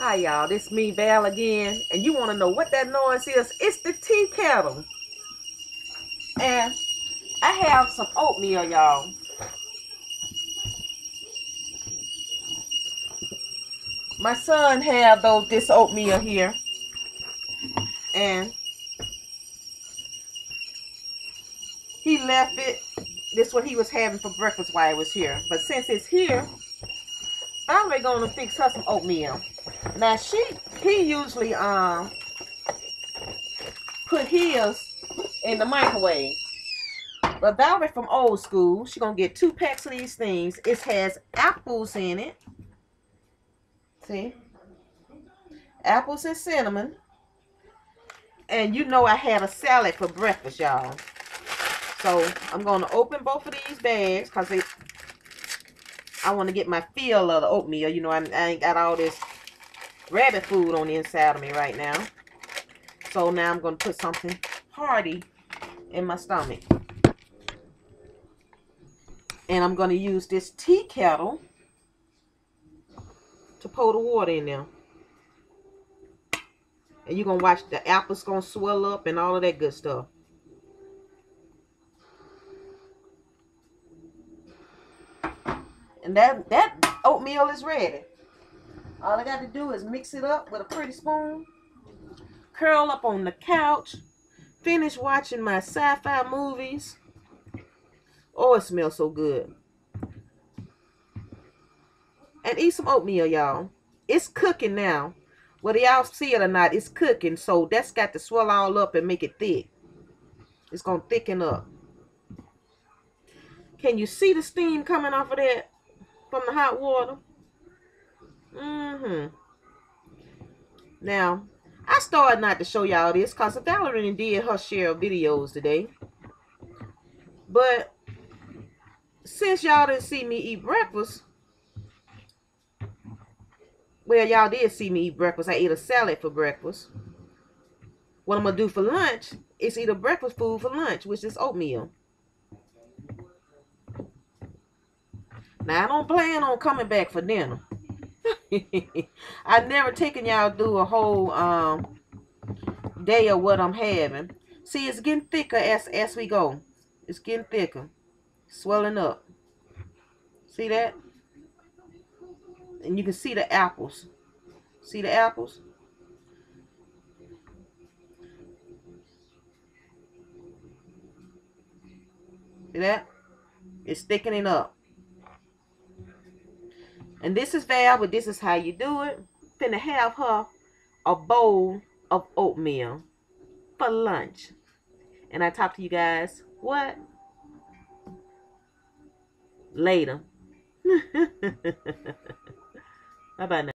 Hi y'all, this me Val again, and you want to know what that noise is? It's the tea kettle. And I have some oatmeal, y'all. My son had those this oatmeal here. And he left it. This what he was having for breakfast while I was here. But since it's here, I'm gonna fix her some oatmeal. Now she he usually um put his in the microwave. But Valerie from old school, she gonna get two packs of these things. It has apples in it. See? Apples and cinnamon. And you know I had a salad for breakfast, y'all. So I'm gonna open both of these bags because I want to get my feel of the oatmeal. You know, I, I ain't got all this rabbit food on the inside of me right now. So now I'm going to put something hearty in my stomach. And I'm going to use this tea kettle to pour the water in there. And you're going to watch the apples going to swell up and all of that good stuff. And that, that oatmeal is ready. All I got to do is mix it up with a pretty spoon, curl up on the couch, finish watching my sci-fi movies. Oh, it smells so good. And eat some oatmeal, y'all. It's cooking now. Whether y'all see it or not, it's cooking. So that's got to swell all up and make it thick. It's going to thicken up. Can you see the steam coming off of that from the hot water? Mm-hmm. Now, I started not to show y'all this because Valerie did her share of videos today. But since y'all didn't see me eat breakfast, well, y'all did see me eat breakfast. I ate a salad for breakfast. What I'm going to do for lunch is eat a breakfast food for lunch, which is oatmeal. Now, I don't plan on coming back for dinner. I've never taken y'all through a whole um day of what I'm having. See, it's getting thicker as as we go. It's getting thicker, swelling up. See that? And you can see the apples. See the apples? See that? It's thickening up. And this is Val, but this is how you do it. Finna have her a bowl of oatmeal for lunch. And I talk to you guys, what? Later. Bye-bye now.